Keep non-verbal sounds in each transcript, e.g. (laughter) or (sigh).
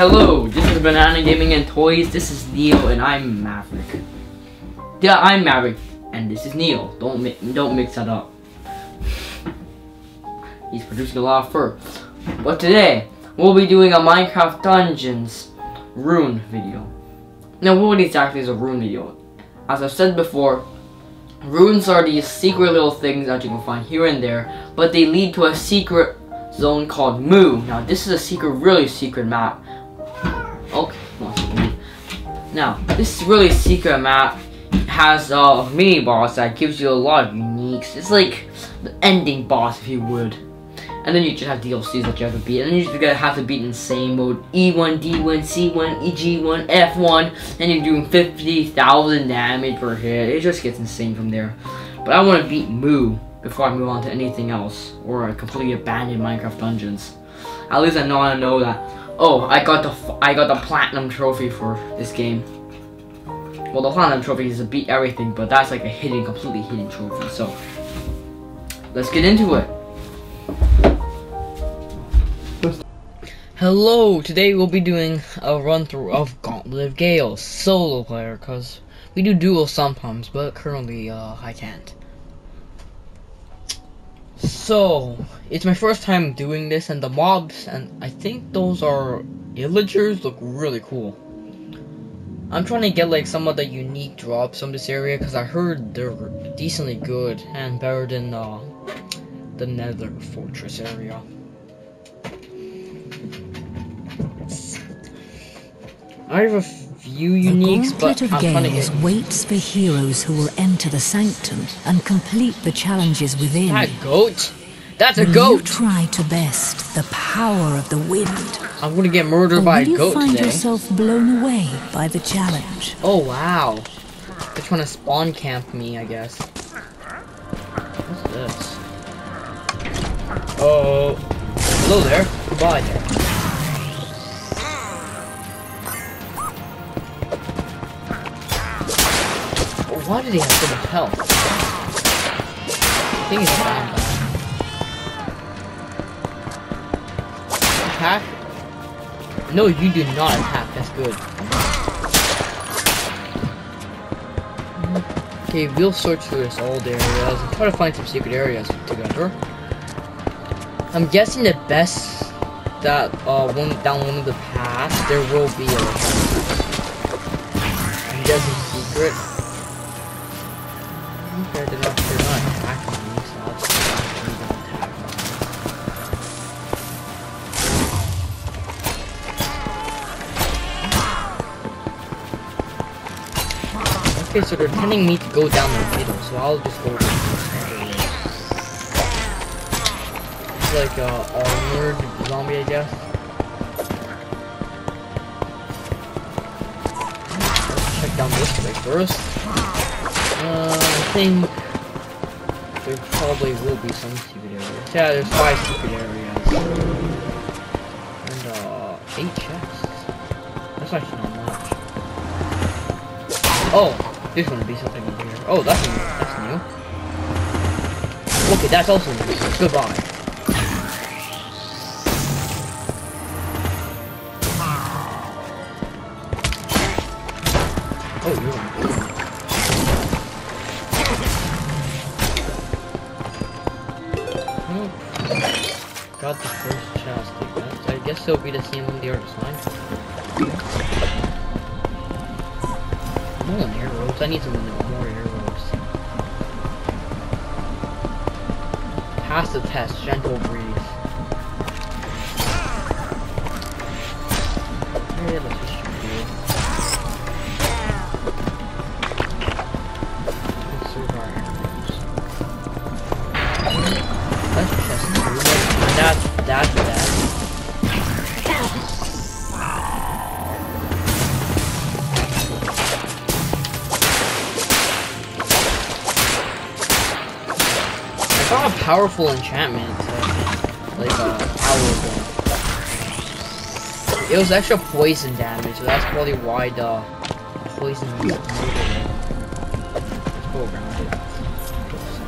Hello, this is Banana Gaming and Toys. This is Neil, and I'm Maverick. Yeah, I'm Maverick, and this is Neil. Don't mi don't mix that up. He's producing a lot of fur. But today, we'll be doing a Minecraft Dungeons rune video. Now, what exactly is a rune video? As I've said before, runes are these secret little things that you can find here and there, but they lead to a secret zone called Moo. Now, this is a secret, really secret map. Now, this really secret map has a mini boss that gives you a lot of uniques. It's like the ending boss, if you would. And then you just have DLCs that you have to beat. And then you just gotta have to beat insane mode. E1, D1, C1, EG1, F1. And you're doing 50,000 damage per hit. It just gets insane from there. But I want to beat Moo before I move on to anything else. Or completely abandon Minecraft Dungeons. At least I know I know that. Oh, I got the I got the platinum trophy for this game. Well, the platinum trophy is to beat everything, but that's like a hidden, completely hidden trophy. So, let's get into it. Hello, today we'll be doing a run through of Gauntlet of Gale solo player because we do duo sometimes, but currently uh, I can't. So, it's my first time doing this and the mobs and I think those are illagers look really cool. I'm trying to get like some of the unique drops from this area because I heard they're decently good and better than uh, the Nether Fortress area. I have a few uniques, but of I'm Gales waits for heroes who will enter the sanctum and complete the challenges within. that goat. That's a Will You try to best the power of the wind. I'm gonna get murdered Or by will a you find today. yourself blown away by the challenge? Oh wow. They're trying to spawn camp me, I guess. What's this? Oh, hello there. Goodbye there. Why did he have so much health? I think he's fine. Attack? No, you do not attack. That's good. Okay, we'll search through this old areas and try to find some secret areas together. I'm guessing the best that uh one down one of the paths there will be a I'm guessing secret. They're not they're not attacking me, so I'll just I'm gonna attack them. Okay, so they're telling me to go down the middle, so I'll just go. It's like uh, a armored zombie, I guess. Let's check down this way first. Uh, I think there probably will be some secret areas. Yeah, there's five secret areas. And, uh, eight chests. That's actually not much. Oh, there's gonna be something over here. Oh, that's. That's new. Okay, that's also new. Goodbye. It'll be the same on the other side. More arrows. I need some more arrows. Pass the test. Gentle breeze. That's that's powerful enchantment, uh, like a powerful. It was extra poison damage, so that's probably why the poison.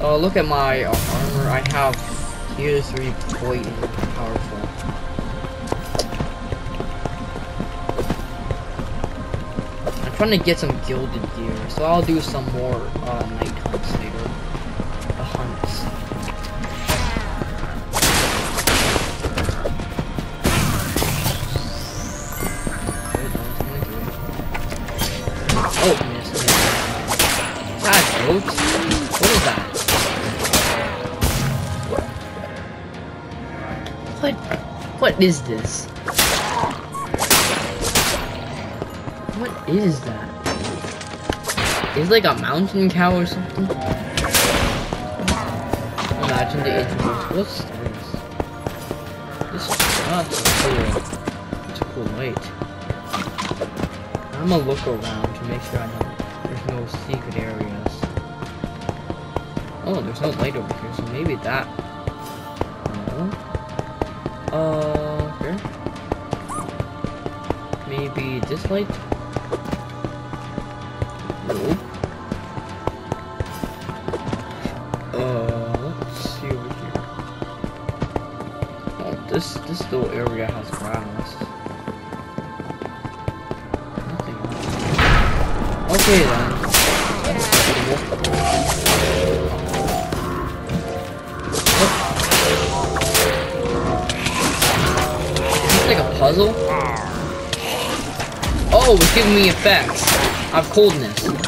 Uh, look at my uh, armor. I have tier three poison powerful. I'm trying to get some gilded gear, so I'll do some more uh, night hunts later. Is this? What is that? Is like a mountain cow or something? Imagine the introduce. What's this? This is not cool. It's a cool light. I'm gonna look around to make sure I know there's no secret areas. Oh, there's no light over here, so maybe that. This light. Nope. Uh, let's see over here. Oh, this this little area has grass. Nothing. Okay then. That's acceptable. Like a puzzle? Oh, it's giving me effects. I have coldness.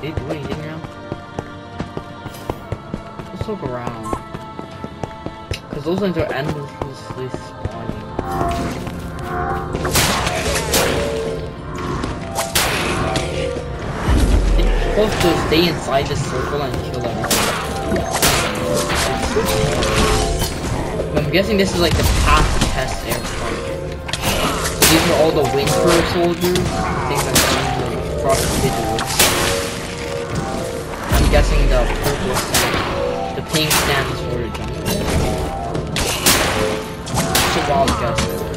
They do anything now? Let's look around. Because those things are endlessly spawning. It's supposed to stay inside the circle and kill everything. I'm guessing this is like the path test airport. These are all the winter soldiers, things like that, the frost individuals. I'm guessing the purple stand, the pink stands for jungle. It's a wild guess.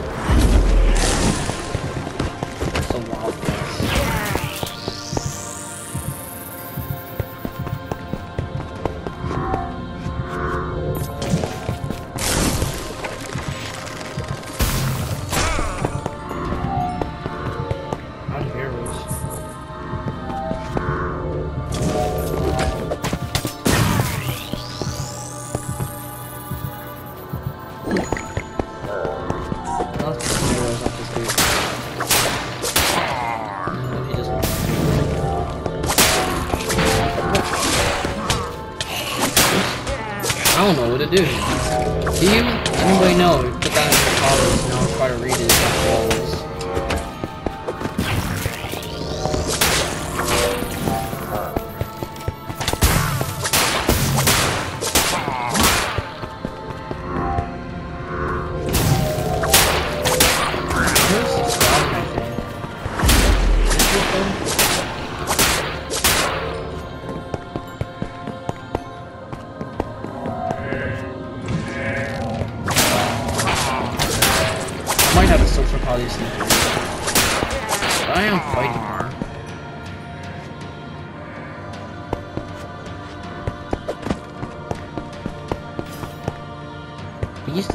Do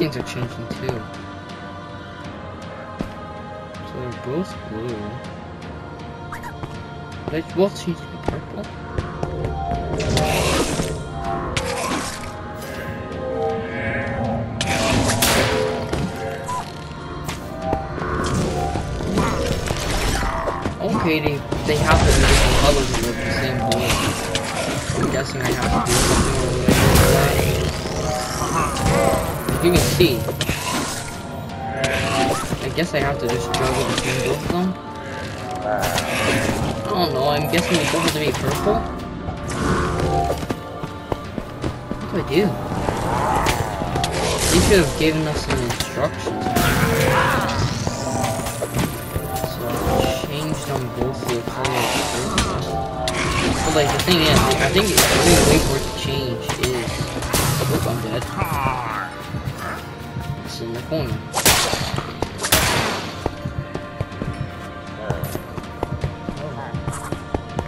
things are changing too. So they're both blue. They both change think the only way for it to change is Look, I'm dead. It's in the corner.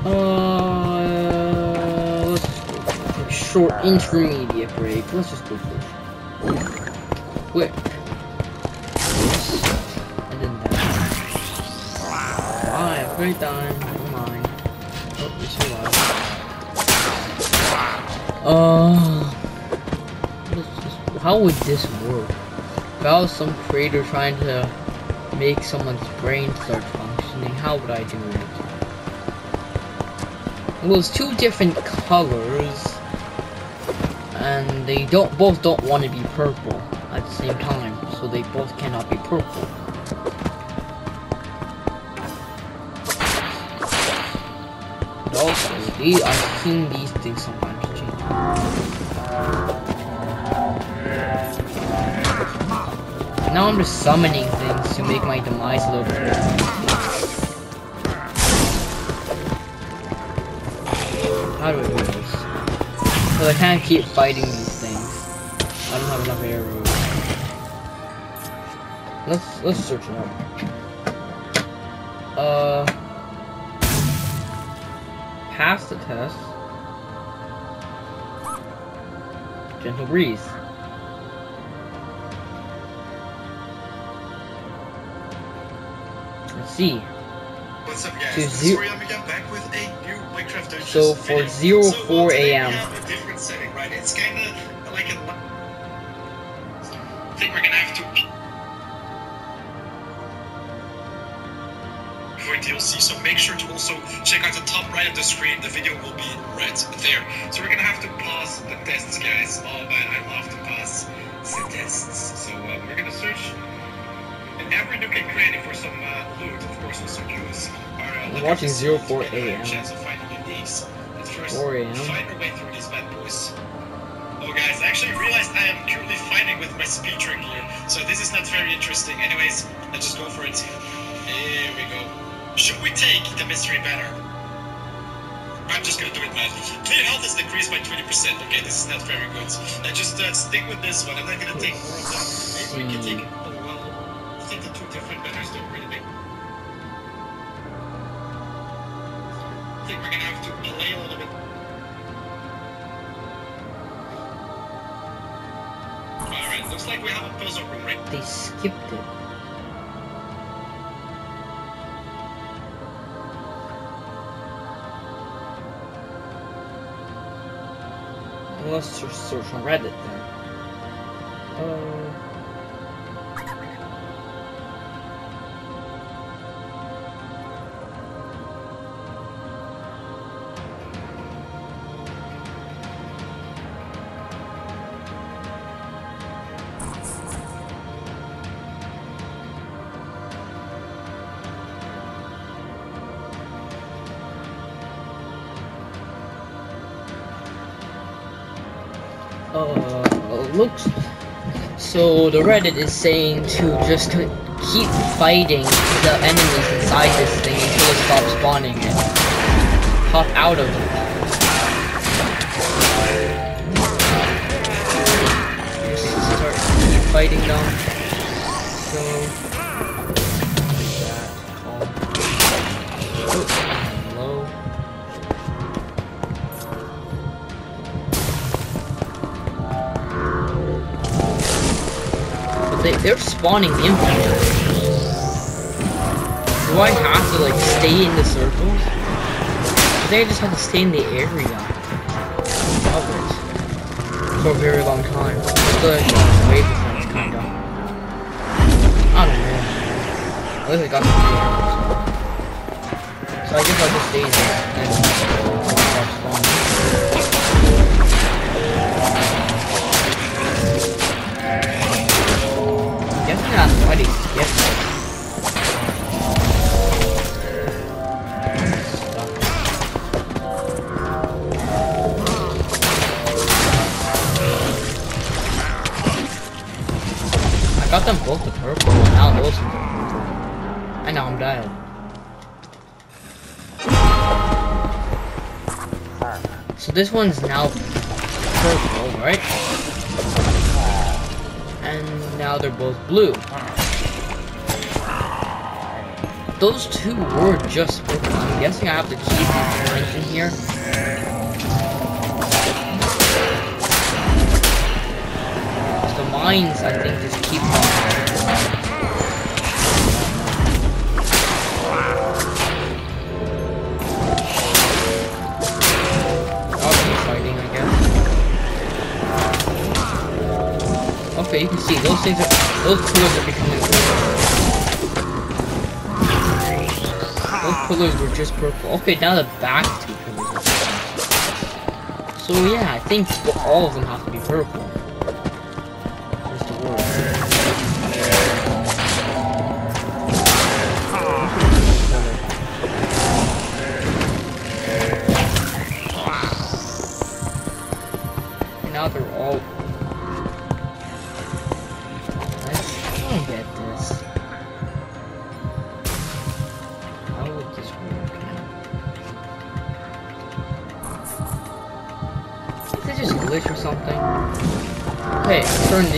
Uh, let's take a short intermediate break. Let's just go first. Quick. And then that. Alright, great time. Never mind. Oh, we survived. Uh, how would this work? If I was some creator trying to make someone's brain start functioning, how would I do it? Well, it's two different colors, and they don't both don't want to be purple at the same time, so they both cannot be purple. Also, these, I've seen these things Now I'm just summoning things to make my demise a little bit. How do I do this? Because I can't keep fighting these things. I don't have enough arrows. Let's let's search it up. Uh, pass the test. Gentle breeze. What's up guys? To This is again back with a new Minecraft Dungeons So for video. 0 So, 4 uh, a.m.. A different setting, right? It's kinda like a I think we're gonna have to for DLC, so make sure to also check out the top right of the screen. The video will be right there. So we're gonna have to pause the tests, guys. Oh man, I love to pause the tests. So uh, we're gonna search every nook and cranny for some uh, loot, of course, also Jews. Are, uh, looking watching for 0 some 4 better a.m.. Chance of finding uniques. But first, 4 a.m.. find our way through these bad boys. Oh guys, I actually realized I am currently fighting with my speed trick here, so this is not very interesting. Anyways, let's just go for it. Here we go. Should we take the mystery banner? I'm just gonna do it, man. Clear health is decreased by 20%. Okay, this is not very good. I just uh, stick with this one. I'm not gonna take more of them. Maybe we can take. Oh well, I think the two different really make. I think we're gonna have to play a little bit. Alright, looks like we have a puzzle room right They skipped it. Let's search on Reddit then. Uh, uh, looks. So the Reddit is saying to just co- keep fighting the enemies inside this thing until it stops spawning and pop out of it. Start fighting them. They're spawning infinitely. Do I have to like stay in the circles? I think I just have to stay in the area of for a very long time. To wait for it's kind of. I don't know. At least I got arrows. So I guess I'll just stay in there I got them both the purple and now those I know I'm dying. So this one's now purple, right? Now they're both blue. Those two were just. I'm guessing I have to keep these here. The mines, I think, just keep I'll you can see those things are those pillars are becoming. Those pillars were just purple. Okay, now the back two pillars are purple. So yeah, I think all of them have to be purple.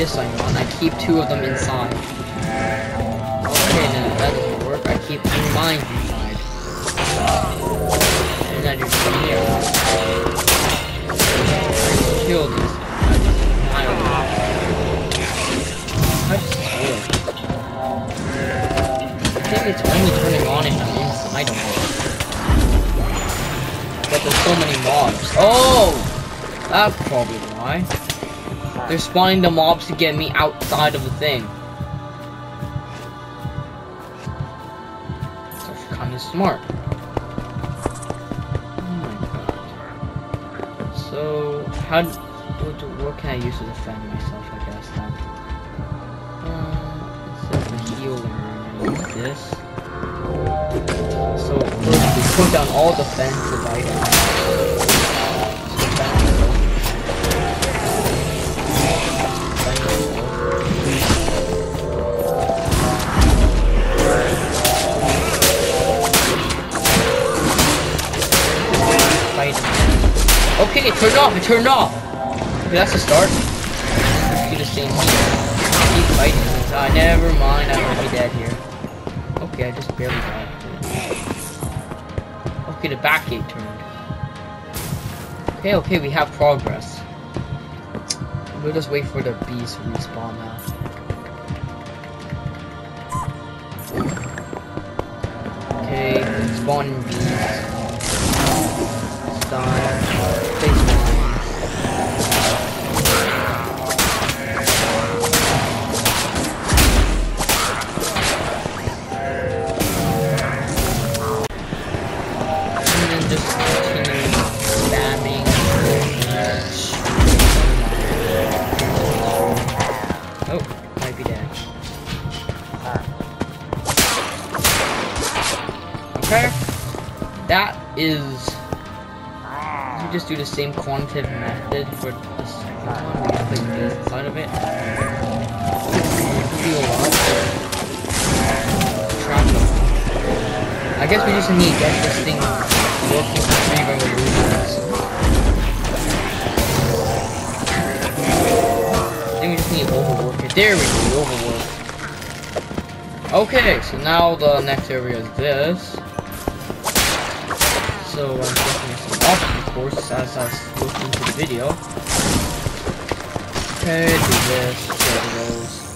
This on. I keep two of them inside. Okay, now that doesn't work. I keep two mines inside. And then just come here. I kill these. I don't. How does? I think it's only turning on if I'm inside of it. But there's so many mobs. Oh! That's probably why. They're spawning the mobs to get me outside of the thing. That's kind of smart. Oh. So, how, what, what can I use to defend myself, I guess, then? Uh, gonna use this. So, first we put down all the defensive items. It turned off, it turned off! Okay, that's a start. Keep fighting. Ah, never mind, I'm gonna be dead here. Okay, I just barely died. Okay, the back gate turned. Okay, okay, we have progress. We'll just wait for the bees to respawn now. Okay, spawning bees. Stop. Oh, might be dead. Okay. That is. You just do the same quantitative method for the second one. Place this inside of it. Do a lot. I guess we just need to get this thing Then we just need overwork. There we go, overwork. Okay, so now the next area is this. So I'm it's some of course as I looked into the video. Okay, do this, go to those.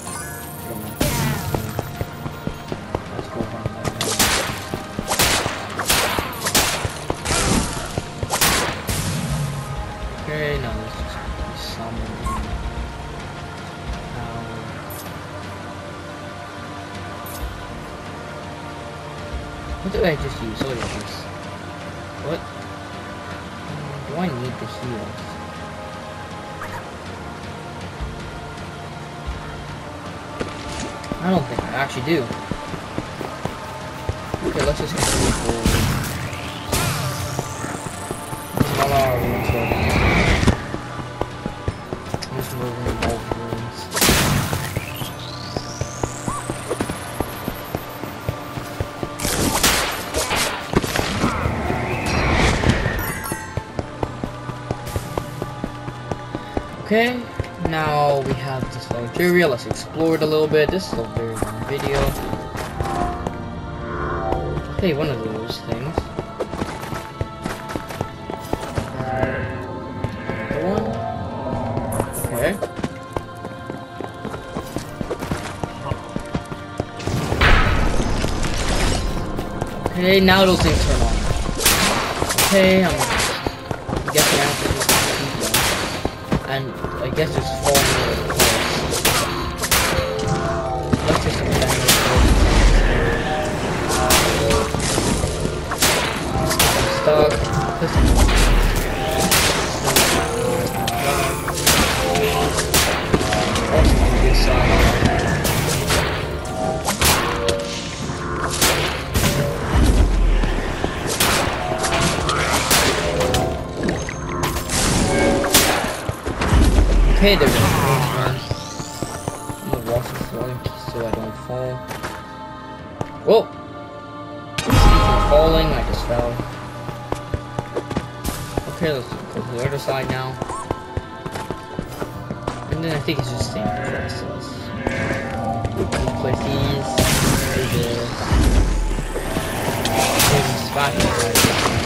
Okay, now we have this Nigeria. Let's explore it a little bit. This is a very long video. Okay, one of those things. Okay. Okay, now those things turn on. Okay, I'm guess just Okay, a man. I'm gonna watch the falling so I don't fall. Whoa! Falling, I just fell. Okay, let's go to the other side now. And then I think it's just for us. Let's let's these. Do this. Put them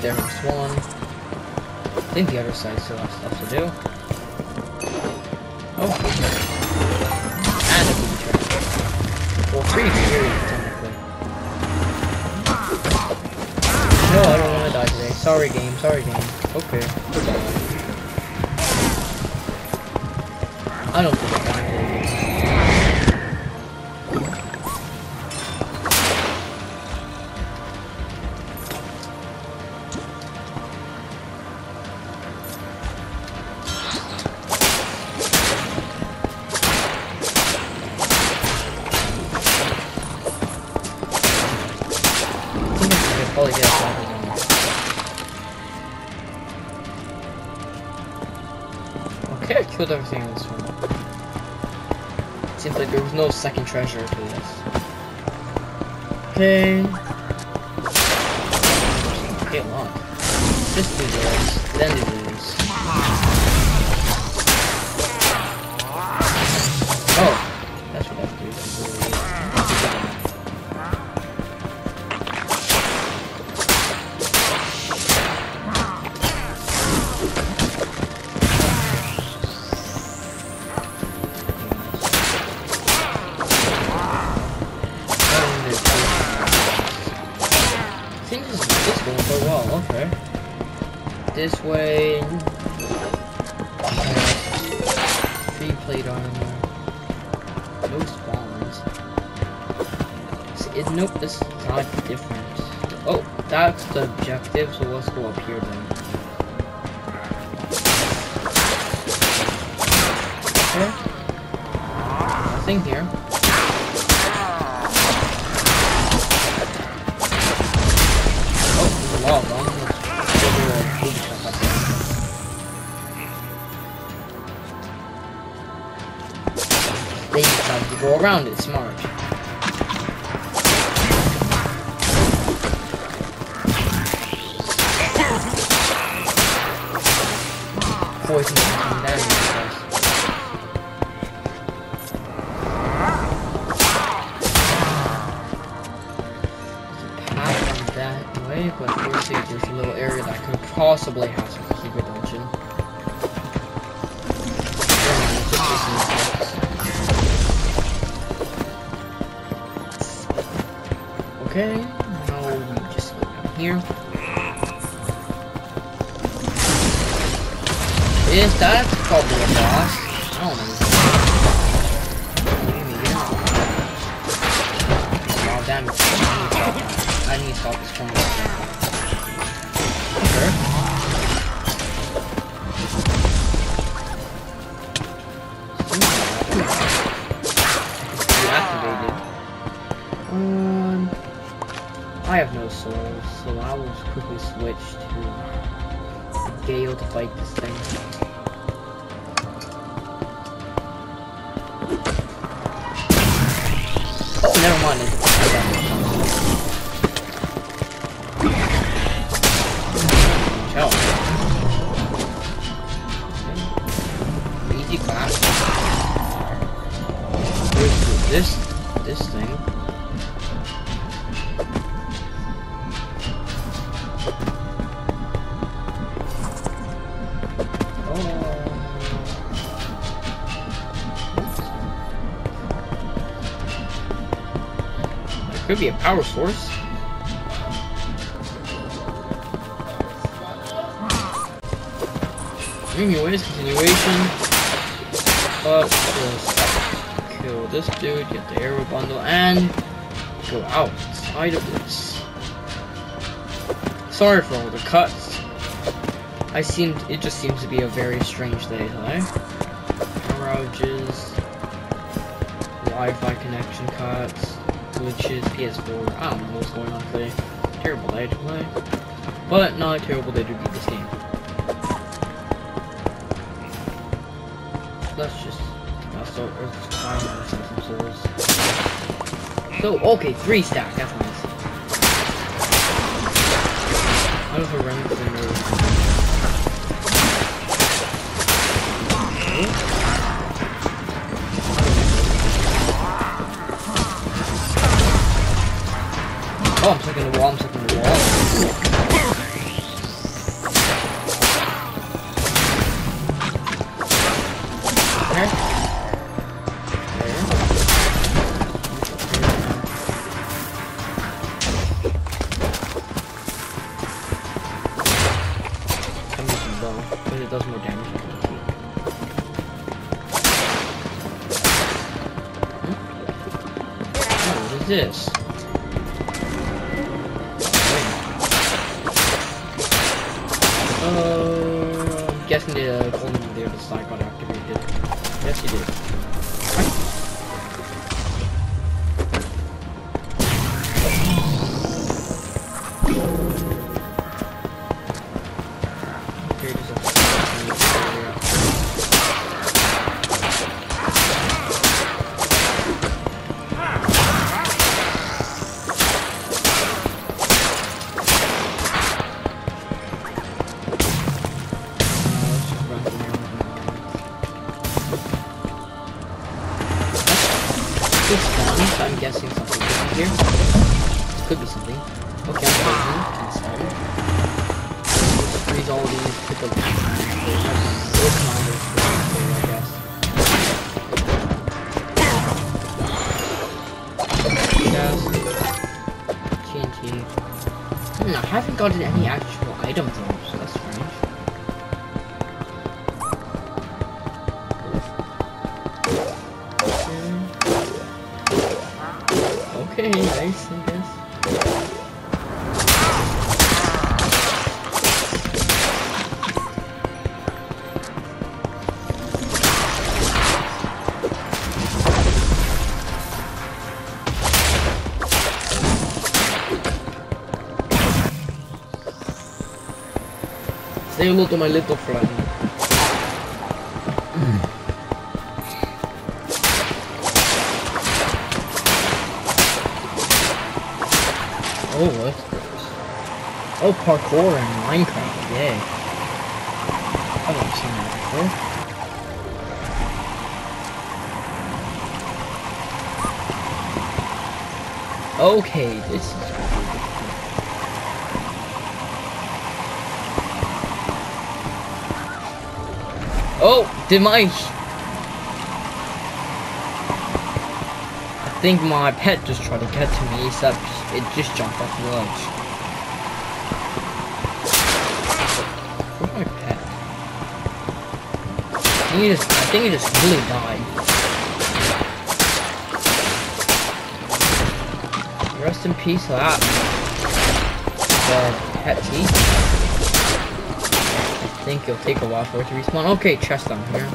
Okay, there's one. I think the other side still has stuff to do. Oh. And a booby trap. Well, three series, technically. No, I don't want to die today. Sorry, game. Sorry, game. Okay. I don't Okay, I killed everything in this one. Seems like there was no second treasure to this. Okay. Okay, lock. Just do this, then do this. Objective, so let's go up here then. Okay. Nothing here. Oh, there's a lot of them. Let's go to a booby trap up there. They decided to go around it, obviously there's a little area that could possibly have some secret dungeon. Okay, now we just go down here. Is that probably a boss? I don't know. Maybe, yeah. I need to stop this corner. Souls, so I will quickly switch to Gale to fight this thing. Be a power source. Anyways, continuation. But just kill this dude, get the arrow bundle, and go outside of this. Sorry for all the cuts. I seemed it just seems to be a very strange day. Power outages, Wi-Fi connection cuts, glitches, PS4. I don't know what's going on today. Terrible day to play, but not a terrible day to beat this game. Let's just I'll start some souls. So okay, three stack. That's nice. I don't know running did. Hmm, I haven't gotten any hello to my little friend. Oh, what's this? Oh, parkour in Minecraft, yay. I've never seen that before. Okay, this is Oh, did my... I think my pet just tried to get to me, except it just jumped off the ledge. Where's my pet? I think it just, I think it just really died. Rest in peace, that. The pet teeth. Think it'll take a while for it to respawn. Okay, chest down here.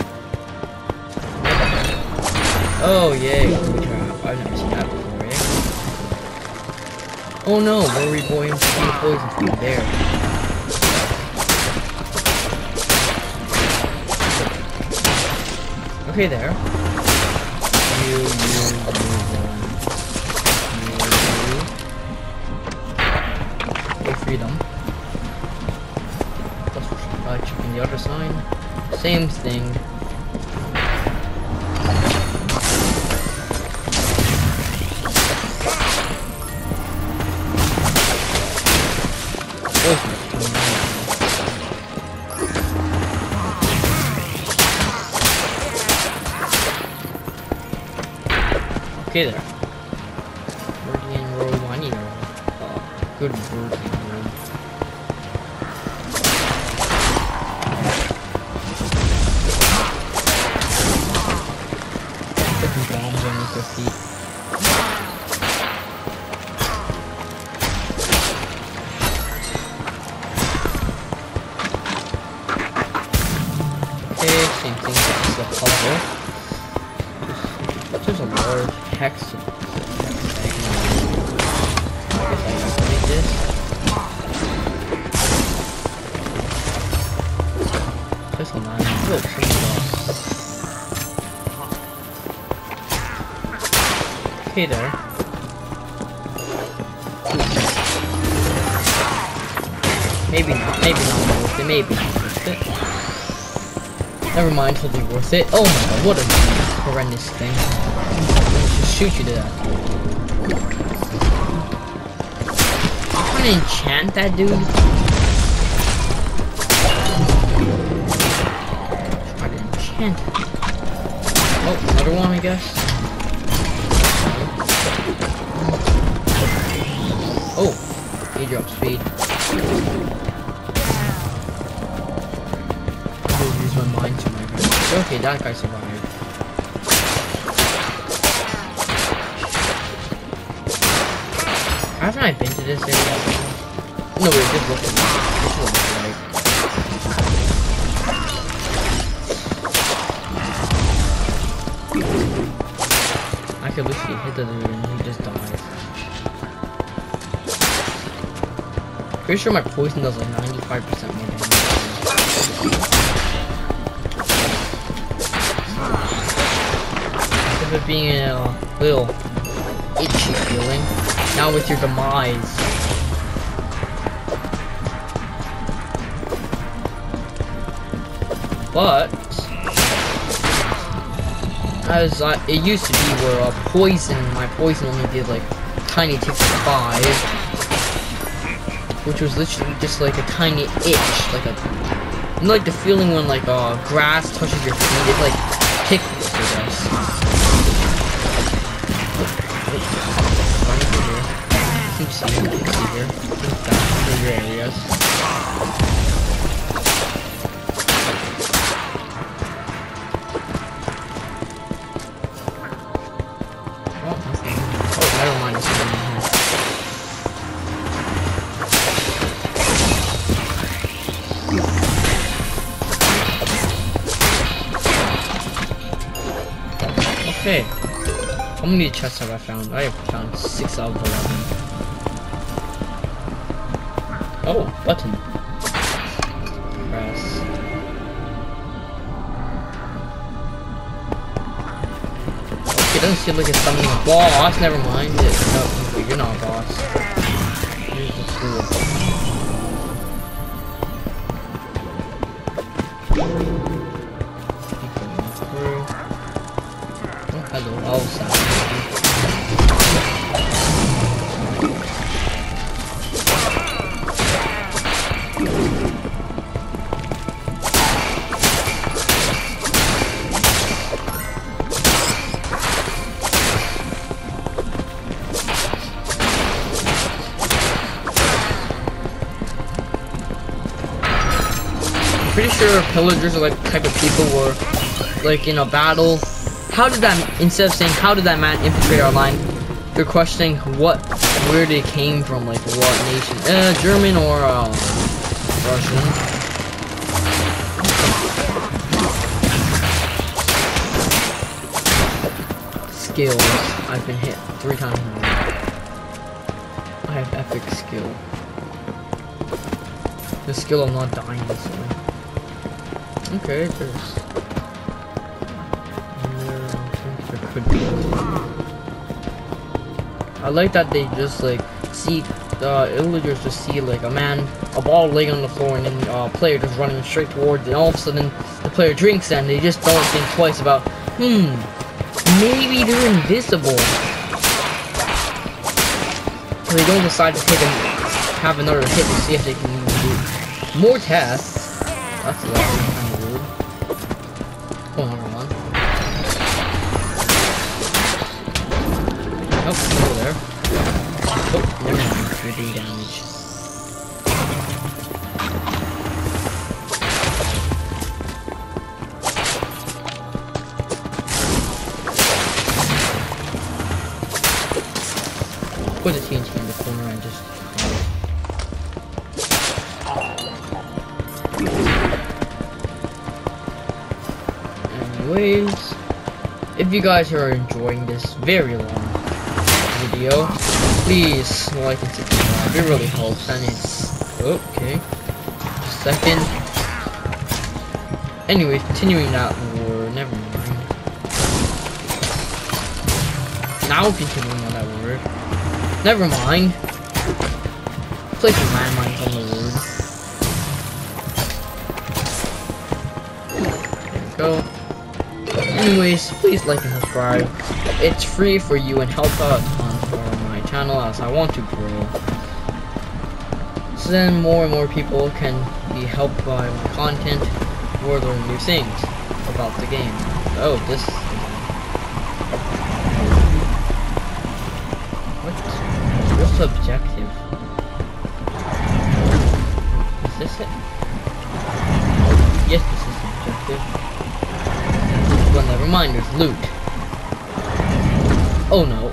Oh, yay. Trap. I've never seen that before, eh? Oh no, worry boy and poison there. Okay, there. You, the other side. Same thing. Okay there. Uh, good Guardian mind, totally worth it. Oh my god, what a horrendous thing. Just shoot you to death. I'm gonna enchant that dude. Try to enchant. Oh, another one, I guess. Oh, he dropped speed. Advantage. Okay, that guy survived. Haven't I been to this area? No, wait, just look at this. Looks right. I could literally hit the dude and he just dies. Pretty sure my poison does like 95% more Being a little itchy feeling, now with your demise. But as I, it used to be where uh, poison, my poison only did like tiny ticks of five, which was literally just like a tiny itch, like a, you know, like the feeling when like uh grass touches your feet, it like many chests have I found? I have found 6 out of 11. Oh, button. Press. Okay, doesn't seem like it's summoning a boss. Never mind. Oh, it, no, you're not a boss. Sure pillagers are like the type of people where, like in a battle, how did that, instead of saying, how did that man infiltrate our line, They're questioning what, where they came from, like what nation, uh, German or uh, Russian. Skills. I've been hit three times now. I have epic skill. The skill of not dying this way. Okay, there's. Yeah, I think there could be. I like that they just like see the villagers just see like a man, a ball laying on the floor, and then a uh, player just running straight towards it. And all of a sudden, the player drinks, and they just don't think twice about, hmm, maybe they're invisible. So they don't decide to take a, have another hit to see if they can do more tests. That's a lot kind of rude. Oh, over there. Oh, never mind. You're doing damage. Put the TNT you guys are enjoying this very long video, please like and subscribe. It really helps, and it's okay. Second. Anyway, continuing that war. Never mind. Now continuing on that word. Never mind. Place your Anyways, please like and subscribe. It's free for you and helps out ton for my channel as I want to grow. So then more and more people can be helped by my content or learn new things about the game. Oh, this What? What's objective? Is this it? There's loot. Oh no.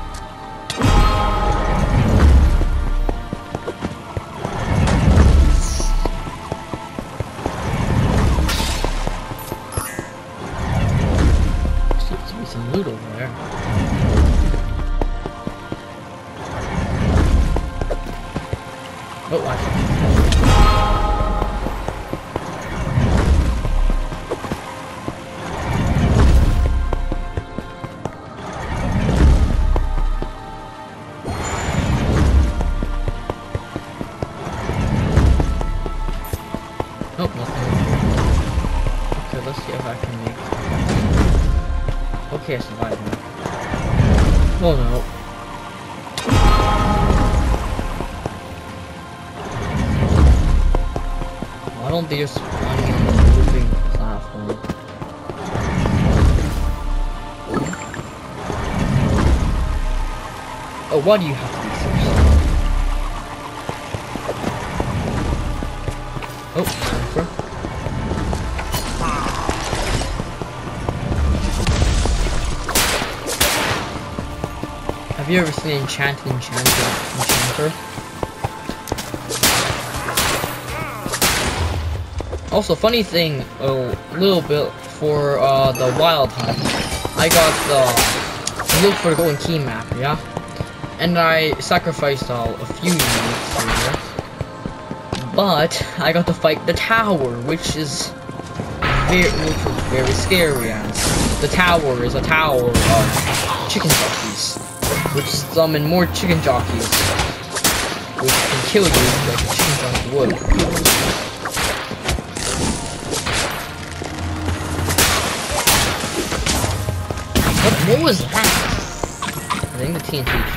Why do you have to be slow? Oh. Have you ever seen Enchanted Enchanter? Enchanter? Also, funny thing, a little bit for uh, the Wild Hunt. I got the look for the golden key map, yeah, and I sacrificed all a few units here, but I got to fight the tower, which is very, which was very scary. As the tower is a tower of chicken jockeys, which summon more chicken jockeys, which can kill you like a chicken jockey would. What was that? I think the TNT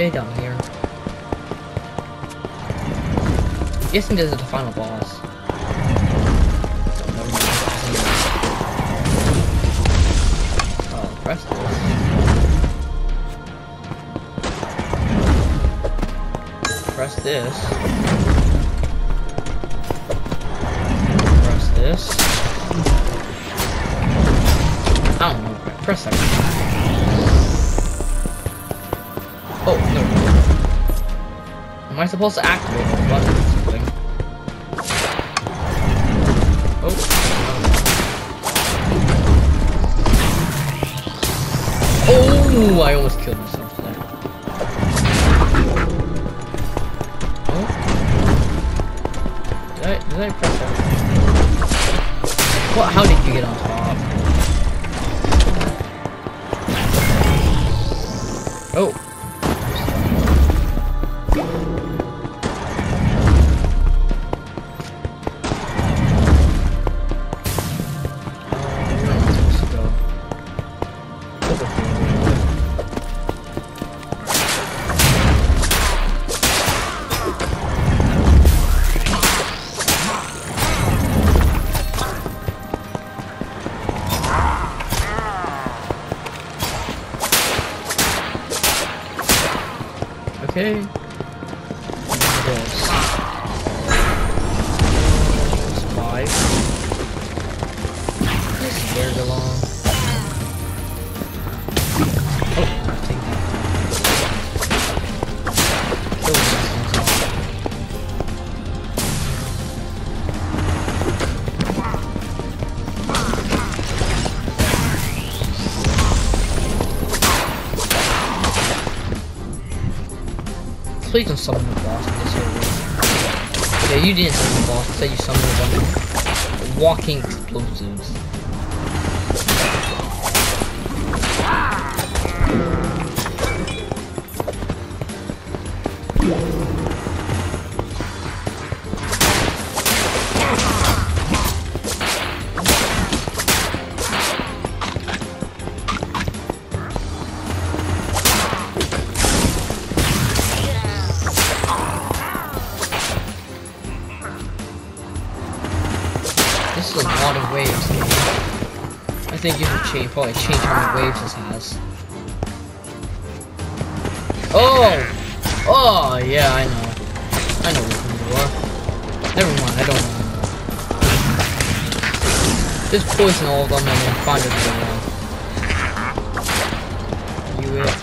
Okay, down here. Guessing this is the final boss. Oh, press this. Press this. Press this. I don't know. Press X. Oh, no. Am I supposed to activate the button or something? Oh. Oh, I almost killed myself. Oh. Did I press that? What, how did you get on top? Oh. Please don't summon the boss in this area. Yeah, you didn't summon the boss. Instead, you summoned a bunch of walking explosives. Think you should change, probably change how many waves this has. Oh! Oh, yeah, I know. I know which you are. Never mind, I don't know. Just poison all of them and then find a good one. You it.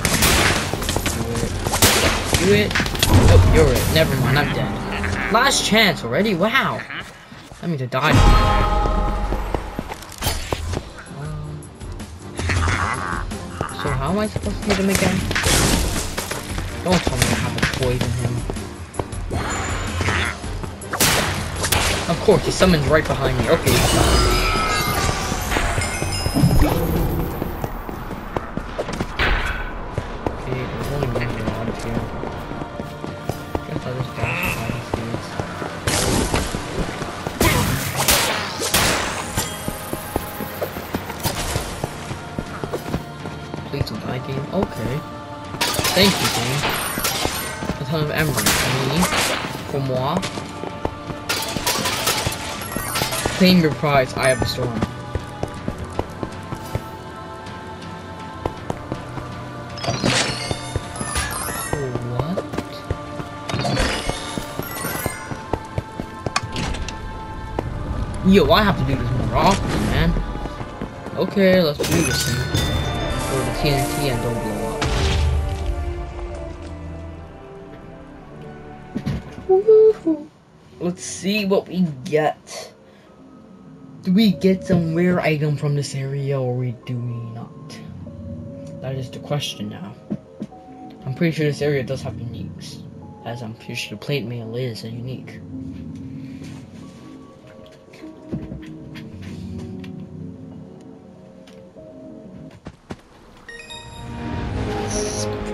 You it. You it. Oh, you're it. Never mind, I'm dead. Last chance already? Wow. I mean to die. Am I supposed to get him again? Don't tell me I have to poison him. Of course, he summons right behind me. Okay, Claim your prize. I have a storm. What? Yo, I have to do this more often, man. Okay, let's do this. Or the TNT and don't blow up. Let's see what we get. Do we get some rare item from this area or we do we not? That is the question now. I'm pretty sure this area does have uniques. As I'm pretty sure the plate mail is a unique.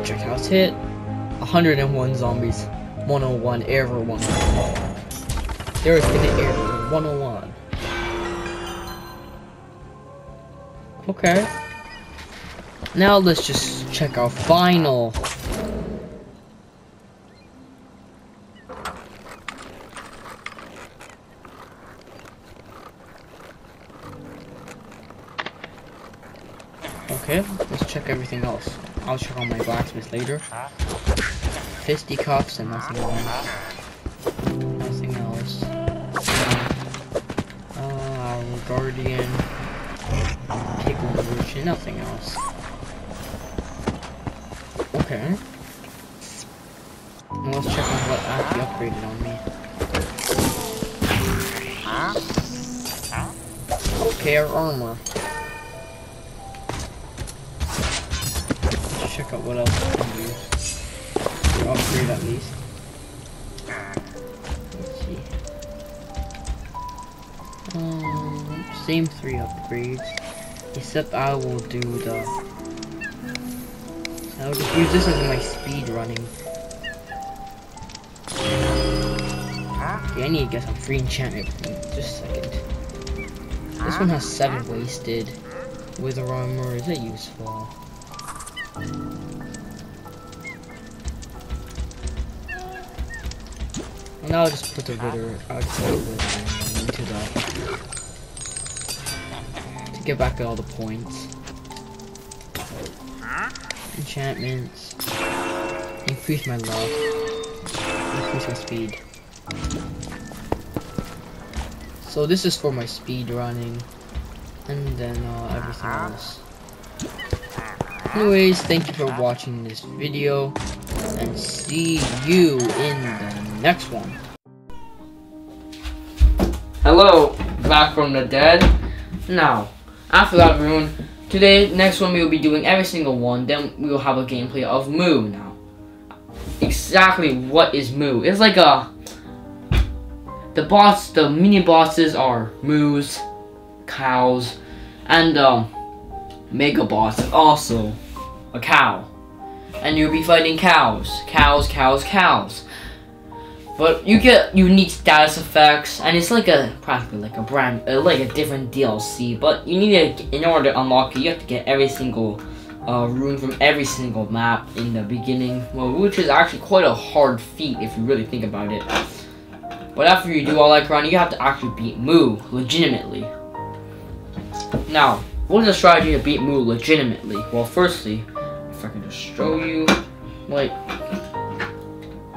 Check out hit. 101 zombies. 101 error 101. There has been an error 101. Okay. Now let's just check our final. Okay, let's check everything else. I'll check on my blacksmith later. Fisticuffs and nothing else. Nothing else. Uh, our guardian. Nothing else. Okay. Now let's check on what actually upgraded on me. Okay, our armor. Let's check out what else we can. Or upgrade at least. Let's see. Um, same three upgrades. Except I will do the... I'll just use this as my speed running. Okay, I need to get some free enchantment. Just a second. This one has 7 wasted. Wither armor, is it useful? And I'll just put the wither, I'll into the... Get back all the points. Enchantments. Increase my luck. Increase my speed. So this is for my speed running. And then uh, everything else. Anyways, thank you for watching this video. And see you in the next one. Hello, back from the dead. Now, after that rune, today, next one we will be doing every single one. Then we will have a gameplay of Moo now. Exactly what is Moo? It's like a the boss, the mini bosses are moos, cows, and um, mega boss also a cow. And you'll be fighting cows, cows, cows, cows. But you get unique status effects, and it's like a practically like a brand, uh, like a different DLC. But you need to, in order to unlock it, you have to get every single uh, rune from every single map in the beginning, well, which is actually quite a hard feat if you really think about it. But after you do all that grind, you have to actually beat Moo legitimately. Now, what is the strategy to beat Moo legitimately? Well, firstly, if I can just show you, like,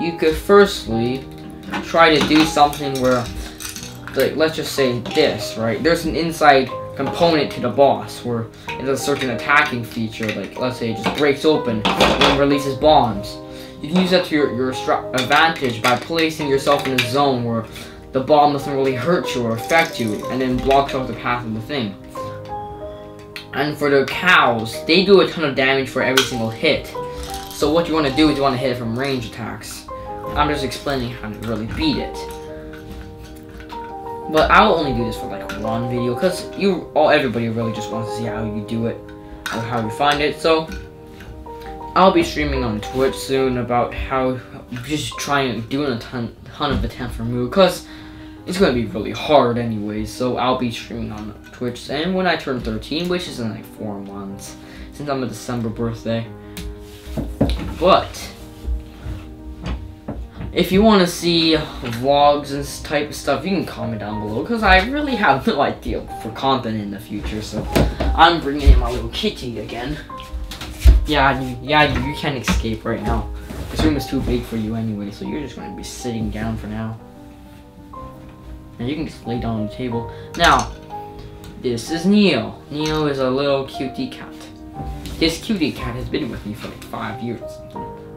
you could firstly try to do something where, like, let's just say this, right? There's an inside component to the boss where it's a certain attacking feature, like, let's say it just breaks open and releases bombs. You can use that to your, your advantage by placing yourself in a zone where the bomb doesn't really hurt you or affect you and then blocks off the path of the thing. And for the cows, they do a ton of damage for every single hit. So what you want to do is you want to hit it from range attacks. I'm just explaining how to really beat it. But I will only do this for like one video because you all everybody really just wants to see how you do it or how you find it. So I'll be streaming on Twitch soon about how just trying doing a ton ton of attempts for Moo because it's gonna be really hard anyways. So I'll be streaming on Twitch and when I turn 13, which is in like four months, since I'm a December birthday. But if you want to see vlogs and type of stuff, you can comment down below because I really (laughs) have no idea for content in the future. So I'm bringing in my little kitty again. Yeah, you, yeah, you, can't escape right now. This room is too big for you anyway, so you're just going to be sitting down for now. And you can just lay down on the table. Now, this is Neo. Neo is a little cutie cat. This cutie cat has been with me for like five years.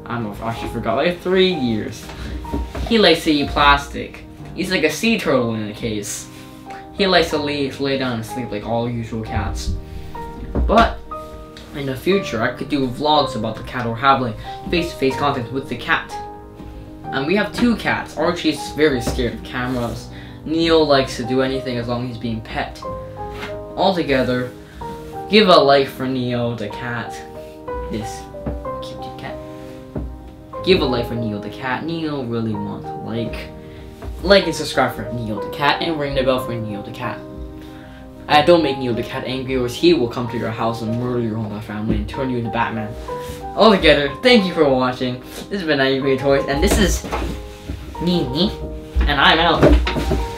I'm actually forgot, like three years. He likes to eat plastic. He's like a sea turtle in a case. He likes to lay, lay down and sleep like all usual cats. But in the future, I could do vlogs about the cat or have like face-to-face -face contact with the cat. And we have two cats. Archie's very scared of cameras. Neil likes to do anything as long as he's being pet. Altogether, give a like for Neo the cat. This. Give a like for Neil the cat. Neil really wants a like. Like and subscribe for Neil the cat and ring the bell for Neil the cat. I don't make Neil the cat angry or he will come to your house and murder your whole family and turn you into Batman. Altogether, thank you for watching. This has been Nightmare Toys and this is Nini and I'm out.